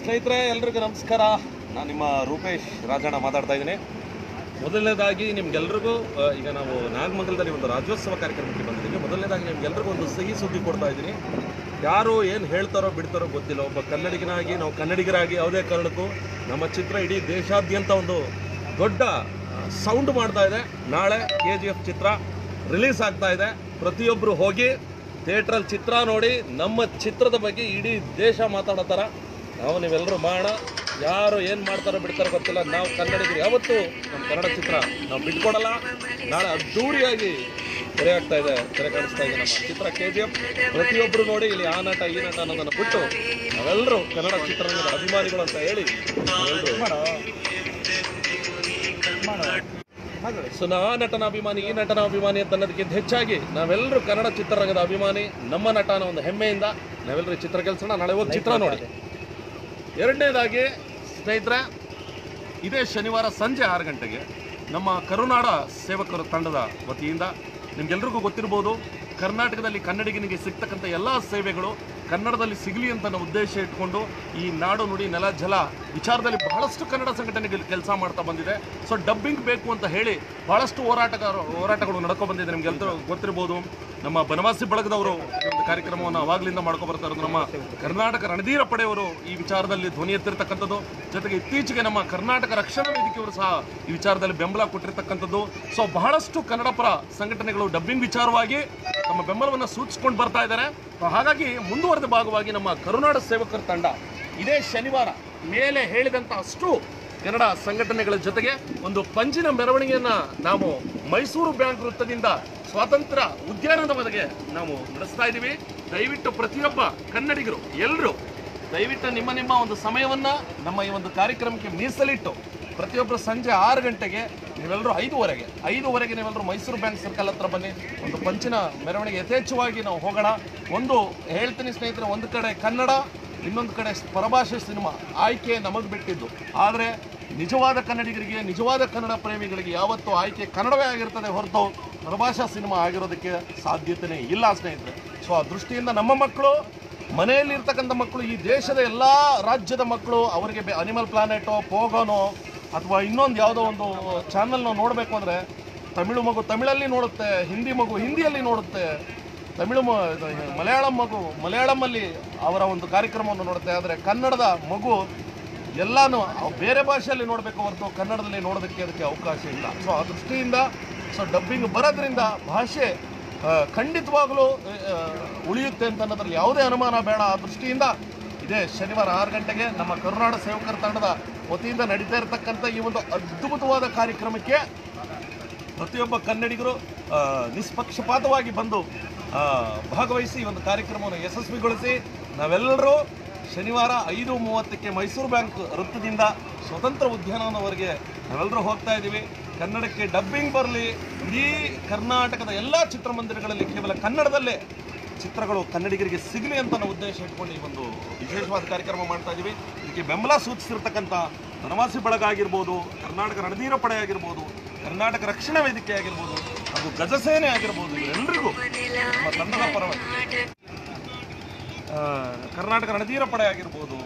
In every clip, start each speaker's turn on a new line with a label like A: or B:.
A: ಸ್ನೇಹಿತರೆ, ಎಲ್ರಿಗೂ ನಮಸ್ಕಾರ. ನಾನು ನಿಮ್ಮ ರೂಪೇಶ್ ರಾಜಣ್ಣ ಮಾತಾಡ್ತಾ ಇದ್ದೀನಿ. ಮೊದಲನೇದಾಗಿ ನಿಮ್ಗೆಲ್ರಿಗೂ ಈಗ ನಾವು ನಾಗಮಂಗಲದಲ್ಲಿ ಒಂದು ರಾಜ್ಯೋತ್ಸವ ಕಾರ್ಯಕ್ರಮಕ್ಕೆ ಬಂದಿದ್ದೀವಿ. ಮೊದಲನೇದಾಗಿ ನಿಮ್ಗೆಲ್ರಿಗೂ ಒಂದು ಸಿಹಿ ಸುದ್ದಿ ಕೊಡ್ತಾ ಇದ್ದೀನಿ. ಯಾರು ಏನು ಹೇಳ್ತಾರೋ, ಬಿಡ್ತಾರೋ ಗೊತ್ತಿಲ್ಲ. ಒಬ್ಬ ಕನ್ನಡಿಗನಾಗಿ, ನಾವು ಕನ್ನಡಿಗರಾಗಿ, ಯಾವುದೇ ಕಾರಣಕ್ಕೂ ನಮ್ಮ ಚಿತ್ರ ಇಡೀ ದೇಶಾದ್ಯಂತ ಒಂದು ದೊಡ್ಡ ಸೌಂಡ್ ಮಾಡ್ತಾ ಇದೆ. ನಾಳೆ ಕೆ ಚಿತ್ರ ರಿಲೀಸ್ ಆಗ್ತಾ ಇದೆ. ಪ್ರತಿಯೊಬ್ಬರು ಹೋಗಿ ಥಿಯೇಟ್ರಲ್ಲಿ ಚಿತ್ರ ನೋಡಿ, ನಮ್ಮ ಚಿತ್ರದ ಬಗ್ಗೆ ಇಡೀ ದೇಶ ಮಾತಾಡೋ ಥರ ನಾವು ನೀವೆಲ್ಲರೂ ಮಾಡೋಣ ಯಾರು ಏನು ಮಾಡ್ತಾರೋ ಬಿಡ್ತಾರೋ ಗೊತ್ತಿಲ್ಲ. ನಾವು ಕನ್ನಡಿಗರು. ಯಾವತ್ತು ನಮ್ಮ ಕನ್ನಡ ಚಿತ್ರ ನಾವು ಬಿಟ್ಕೊಡಲ್ಲ. ನಾಳೆ ಅದ್ದೂರಿಯಾಗಿ ತೆರೆ ಆಗ್ತಾ ಇದೆ, ತೆರೆ ಕಾಣಿಸ್ತಾ ಇದೆ ನಮ್ಮ ಚಿತ್ರ ಕೆ ಜಿ ಎಫ್ ಪ್ರತಿಯೊಬ್ಬರು ನೋಡಿ ಇಲ್ಲಿ ಆ ನಟ, ಈ ನಟ ಅನ್ನೋದನ್ನು ಬಿಟ್ಟು ನಾವೆಲ್ಲರೂ ಕನ್ನಡ ಚಿತ್ರರಂಗದ ಅಭಿಮಾನಿಗಳು ಅಂತ ಹೇಳಿ ಸೊ ನಟನ ಅಭಿಮಾನಿ, ಈ ನಟನ ಅಭಿಮಾನಿ ಅಂತ ಅನ್ನೋದಕ್ಕಿಂತ ಹೆಚ್ಚಾಗಿ ನಾವೆಲ್ಲರೂ ಕನ್ನಡ ಚಿತ್ರರಂಗದ ಅಭಿಮಾನಿ, ನಮ್ಮ ನಟನ ಒಂದು ಹೆಮ್ಮೆಯಿಂದ ನಾವೆಲ್ಲರೂ ಚಿತ್ರ ಕೆಲಸನ ನಾಳೆ ಹೋಗಿ ಚಿತ್ರ ನೋಡಿ. ಎರಡನೇದಾಗಿ, ಸ್ನೇಹಿತರೆ, ಇದೇ ಶನಿವಾರ ಸಂಜೆ ಆರು ಗಂಟೆಗೆ ನಮ್ಮ ಕರುನಾಡ ಸೇವಕರ ತಂಡದ ವತಿಯಿಂದ ನಿಮ್ಗೆಲ್ರಿಗೂ ಗೊತ್ತಿರ್ಬೋದು, ಕರ್ನಾಟಕದಲ್ಲಿ ಕನ್ನಡಿಗನಿಗೆ ಸಿಗ್ತಕ್ಕಂಥ ಎಲ್ಲ ಸೇವೆಗಳು ಕನ್ನಡದಲ್ಲಿ ಸಿಗಲಿ ಅಂತ ಉದ್ದೇಶ ಇಟ್ಕೊಂಡು ಈ ನಾಡು ನುಡಿ ನೆಲ, ಜಲ ವಿಚಾರದಲ್ಲಿ ಬಹಳಷ್ಟು ಕನ್ನಡ ಸಂಘಟನೆಗಳು ಕೆಲಸ ಮಾಡ್ತಾ ಬಂದಿದೆ. ಸೊ ಡಬ್ಬಿಂಗ್ ಬೇಕು ಅಂತ ಹೇಳಿ ಬಹಳಷ್ಟು ಹೋರಾಟಗಾರ, ಹೋರಾಟಗಳು ನಡ್ಕೊ ಬಂದಿದೆ. ನಿಮ್ಗೆಲ್ಲರೂ ಗೊತ್ತಿರ್ಬೋದು, ನಮ್ಮ ಬನವಾಸಿ ಬಳಗದವರು ಒಂದು ಕಾರ್ಯಕ್ರಮವನ್ನು ಅವಾಗಲಿಂದ ಮಾಡ್ಕೊ ಬರ್ತಾ ಇರೋದು ನಮ್ಮ ಕರ್ನಾಟಕ ರಣಧೀರ ಪಡೆಯವರು ಈ ವಿಚಾರದಲ್ಲಿ ಧ್ವನಿ ಎತ್ತಿರ್ತಕ್ಕಂಥದ್ದು. ಜೊತೆಗೆ ಇತ್ತೀಚೆಗೆ ನಮ್ಮ ಕರ್ನಾಟಕ ರಕ್ಷಣಾ ವೇದಿಕೆಯವರು ಸಹ ಈ ವಿಚಾರದಲ್ಲಿ ಬೆಂಬಲ ಕೊಟ್ಟಿರ್ತಕ್ಕಂಥದ್ದು. ಸೊ ಬಹಳಷ್ಟು ಕನ್ನಡ ಪರ ಸಂಘಟನೆಗಳು ಡಬ್ಬಿಂಗ್ ವಿಚಾರವಾಗಿ ತಮ್ಮ ಬೆಂಬಲವನ್ನು ಸೂಚಿಸ್ಕೊಂಡು ಬರ್ತಾ ಇದ್ದಾರೆ. ಹಾಗಾಗಿ ಮುಂದುವರೆದ ಭಾಗವಾಗಿ ನಮ್ಮ ಕರುನಾಡ ಸೇವಕರ ತಂಡ ಇದೇ ಶನಿವಾರ ಮೇಲೆ ಹೇಳಿದಂಥ ಅಷ್ಟು ಕನ್ನಡ ಸಂಘಟನೆಗಳ ಜೊತೆಗೆ ಒಂದು ಪಂಜಿನ ಮೆರವಣಿಗೆಯನ್ನು ನಾವು ಮೈಸೂರು ಬ್ಯಾಂಕ್ ವೃತ್ತದಿಂದ ಸ್ವಾತಂತ್ರ್ಯ ಉದ್ಯಾನದವರೆಗೆ ನಾವು ನಡೆಸ್ತಾ ಇದ್ದೀವಿ. ದಯವಿಟ್ಟು ಪ್ರತಿಯೊಬ್ಬ ಕನ್ನಡಿಗರು ಎಲ್ಲರೂ ದಯವಿಟ್ಟು ನಿಮ್ಮ ನಿಮ್ಮ ಒಂದು ಸಮಯವನ್ನ ನಮ್ಮ ಈ ಒಂದು ಕಾರ್ಯಕ್ರಮಕ್ಕೆ ಮೀಸಲಿಟ್ಟು ಪ್ರತಿಯೊಬ್ಬರು ಸಂಜೆ ಆರು ಗಂಟೆಗೆ ನೀವೆಲ್ಲರೂ ಐದುವರೆಗೆ ಐದುವರೆಗೆ ನೀವೆಲ್ಲರೂ ಮೈಸೂರು ಬ್ಯಾಂಕ್ ಸರ್ಕಲ್ ಹತ್ರ ಬನ್ನಿ. ಒಂದು ಪಂಚಿನ ಮೆರವಣಿಗೆ ಯಥೇಚ್ಛವಾಗಿ ನಾವು ಹೋಗೋಣ. ಒಂದು ಹೇಳ್ತೀನಿ ಸ್ನೇಹಿತರೆ, ಒಂದು ಕಡೆ ಕನ್ನಡ ಇನ್ನೊಂದು ಕಡೆ ಪರಭಾಷೆ ಸಿನಿಮಾ ಆಯ್ಕೆ ನಮಗೆ ಬಿಟ್ಟಿದ್ದು. ಆದರೆ ನಿಜವಾದ ಕನ್ನಡಿಗರಿಗೆ, ನಿಜವಾದ ಕನ್ನಡ ಪ್ರೇಮಿಗಳಿಗೆ ಯಾವತ್ತೂ ಆಯ್ಕೆ ಕನ್ನಡವೇ ಆಗಿರ್ತದೆ ಹೊರತು ಪರಭಾಷಾ ಸಿನಿಮಾ ಆಗಿರೋದಕ್ಕೆ ಸಾಧ್ಯತೆಯೇ ಇಲ್ಲ ಸ್ನೇಹಿತರೆ. ಸೊ ಆ ದೃಷ್ಟಿಯಿಂದ ನಮ್ಮ ಮಕ್ಕಳು ಮನೆಯಲ್ಲಿ ಇರ್ತಕ್ಕಂಥ ಮಕ್ಕಳು, ಈ ದೇಶದ ಎಲ್ಲ ರಾಜ್ಯದ ಮಕ್ಕಳು, ಅವರಿಗೆ ಅನಿಮಲ್ ಪ್ಲಾನೆಟೋ ಪೋಗೋನೋ ಅಥವಾ ಇನ್ನೊಂದು ಯಾವುದೋ ಒಂದು ಚಾನಲ್ನ ನೋಡಬೇಕು ಅಂದರೆ, ತಮಿಳು ಮಗು ತಮಿಳಲ್ಲಿ ನೋಡುತ್ತೆ, ಹಿಂದಿ ಮಗು ಹಿಂದಿಯಲ್ಲಿ ನೋಡುತ್ತೆ ತಮಿಳು ಮಲಯಾಳಂ ಮಗು ಮಲಯಾಳಮಲ್ಲಿ ಅವರ ಒಂದು ಕಾರ್ಯಕ್ರಮವನ್ನು ನೋಡುತ್ತೆ. ಆದರೆ ಕನ್ನಡದ ಮಗು ಎಲ್ಲಾನು ಬೇರೆ ಭಾಷೆಯಲ್ಲಿ ನೋಡಬೇಕು ಹೊರತು ಕನ್ನಡದಲ್ಲಿ ನೋಡೋದಕ್ಕೆ ಅದಕ್ಕೆ ಅವಕಾಶ ಇಲ್ಲ. ಸೊ ಆ ದೃಷ್ಟಿಯಿಂದ ಸೊ ಡಬ್ಬಿಂಗ್ ಬರೋದ್ರಿಂದ ಭಾಷೆ ಖಂಡಿತವಾಗಲೂ ಉಳಿಯುತ್ತೆ ಅಂತ ಅನ್ನೋದ್ರಲ್ಲಿ ಯಾವುದೇ ಅನುಮಾನ ಬೇಡ. ಆ ದೃಷ್ಟಿಯಿಂದ ಇದೇ ಶನಿವಾರ ಆರು ಗಂಟೆಗೆ ನಮ್ಮ ಕರುನಾಡ ಸೇವಕರ ತಂಡದ ವತಿಯಿಂದ ನಡೀತಾ ಇರತಕ್ಕಂಥ ಈ ಒಂದು ಅದ್ಭುತವಾದ ಕಾರ್ಯಕ್ರಮಕ್ಕೆ ಪ್ರತಿಯೊಬ್ಬ ಕನ್ನಡಿಗರು ನಿಷ್ಪಕ್ಷಪಾತವಾಗಿ ಬಂದು ಭಾಗವಹಿಸಿ ಈ ಒಂದು ಕಾರ್ಯಕ್ರಮವನ್ನು ಯಶಸ್ವಿಗೊಳಿಸಿ ನಾವೆಲ್ಲರೂ ಶನಿವಾರ ಐದು ಮೂವತ್ತಕ್ಕೆ ಮೈಸೂರು ಬ್ಯಾಂಕ್ ವೃತ್ತದಿಂದ ಸ್ವತಂತ್ರ ಉದ್ಯಾನವನವರೆಗೆ ನಾವೆಲ್ಲರೂ ಹೋಗ್ತಾ ಇದ್ದೀವಿ. ಕನ್ನಡಕ್ಕೆ ಡಬ್ಬಿಂಗ್ ಬರಲಿ, ಇಡೀ ಕರ್ನಾಟಕದ ಎಲ್ಲ ಚಿತ್ರಮಂದಿರಗಳಲ್ಲಿ ಕೇವಲ ಕನ್ನಡದಲ್ಲೇ ಚಿತ್ರಗಳು ಕನ್ನಡಿಗರಿಗೆ ಸಿಗಲಿ ಅಂತ ನಾವು ಉದ್ದೇಶ ಇಟ್ಕೊಂಡು ಈ ಒಂದು ವಿಶೇಷವಾದ ಕಾರ್ಯಕ್ರಮ ಮಾಡ್ತಾ ಇದ್ದೀವಿ. ಇದಕ್ಕೆ ಬೆಂಬಲ ಸೂಚಿಸಿರ್ತಕ್ಕಂಥ ವನವಾಸಿ ಬಳಗ ಆಗಿರ್ಬೋದು, ಕರ್ನಾಟಕ ರಣಧೀರ ಪಡೆ ಆಗಿರ್ಬೋದು, ಕರ್ನಾಟಕ ರಕ್ಷಣಾ ವೇದಿಕೆ ಆಗಿರ್ಬೋದು, ಹಾಗೂ ಗಜಸೇನೆ ಆಗಿರ್ಬೋದು ನಮ್ಮ ತಂಡದ ಪರವಾಗಿ ಕರ್ನಾಟಕ ರಣಧೀರ ಪಡೆ ಆಗಿರ್ಬೋದು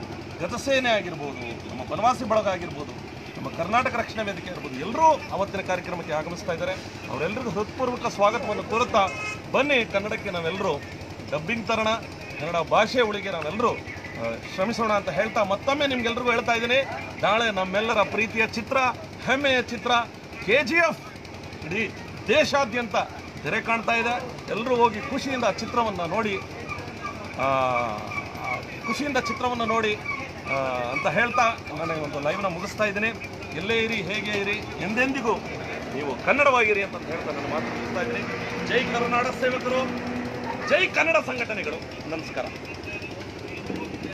A: ಗತಸೇನೆ ಆಗಿರ್ಬೋದು, ನಮ್ಮ ಬನವಾಸಿ ಬಳಗ ಆಗಿರ್ಬೋದು, ನಮ್ಮ ಕರ್ನಾಟಕ ರಕ್ಷಣಾ ವೇದಿಕೆ ಆಗಿರ್ಬೋದು ಎಲ್ಲರೂ ಅವತ್ತಿನ ಕಾರ್ಯಕ್ರಮಕ್ಕೆ ಆಗಮಿಸ್ತಾ ಇದ್ದಾರೆ. ಅವರೆಲ್ಲರಿಗೂ ಹೃತ್ಪೂರ್ವಕ ಸ್ವಾಗತವನ್ನು ಕೋರುತ್ತಾ ಬನ್ನಿ, ಕನ್ನಡಕ್ಕೆ ನಾವೆಲ್ಲರೂ ಡಬ್ಬಿಂಗ್ ತರೋಣ, ಕನ್ನಡ ಭಾಷೆ ಉಳಿಗೆ ನಾವೆಲ್ಲರೂ ಶ್ರಮಿಸೋಣ ಅಂತ ಹೇಳ್ತಾ ಮತ್ತೊಮ್ಮೆ ನಿಮ್ಗೆಲ್ರಿಗೂ ಹೇಳ್ತಾ ಇದ್ದೀನಿ. ನಾಳೆ ನಮ್ಮೆಲ್ಲರ ಪ್ರೀತಿಯ ಚಿತ್ರ, ಹೆಮ್ಮೆಯ ಚಿತ್ರ ಕೆ ಜಿ ಎಫ್ ಇಡೀ ದೇಶಾದ್ಯಂತ ತೆರೆ ಕಾಣ್ತಾ ಇದೆ. ಎಲ್ಲರೂ ಹೋಗಿ ಖುಷಿಯಿಂದ ಚಿತ್ರವನ್ನು ನೋಡಿ ಖುಷಿಯಿಂದ ಚಿತ್ರವನ್ನು ನೋಡಿ ಅಂತ ಹೇಳ್ತಾ ನಾನು ಒಂದು ಲೈವ್ನ ಮುಗಿಸ್ತಾ ಇದ್ದೀನಿ. ಎಲ್ಲೇ ಇರಿ, ಹೇಗೆ ಇರಿ, ಎಂದೆಂದಿಗೂ ನೀವು ಕನ್ನಡವಾಗಿರಿ ಅಂತ ಹೇಳ್ತಾ ನಾನು ಮಾತು ಮುಗಿಸ್ತಾ ಇದ್ದೀನಿ. ಜೈ ಕರುನಾಡ ಸೇವಕರು, ಜೈ ಕನ್ನಡ ಸಂಘಟನೆಗಳು. ನಮಸ್ಕಾರ.